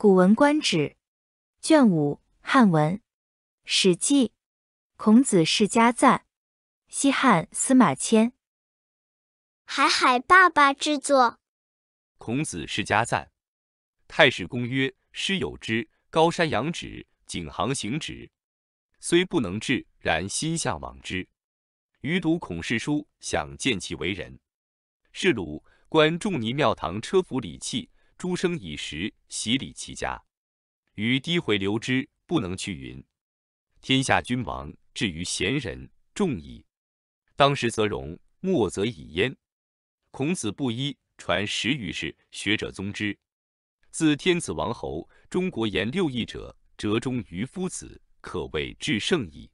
古文观止，卷五汉文，《史记》，孔子世家赞，西汉司马迁。海海爸爸制作。孔子世家赞。太史公曰：师有之，高山仰止，景行行止，虽不能至，然心向往之。余读孔氏书，想见其为人。是鲁观仲尼庙堂车服礼器，诸生以时，洗礼其家。余低回流之，不能去云。天下君王，至于贤人，众矣。当时则荣，莫则已焉。孔子布衣，传十余世，学者宗之。自天子王侯，中国言六艺者，折中于夫子，可谓至圣矣。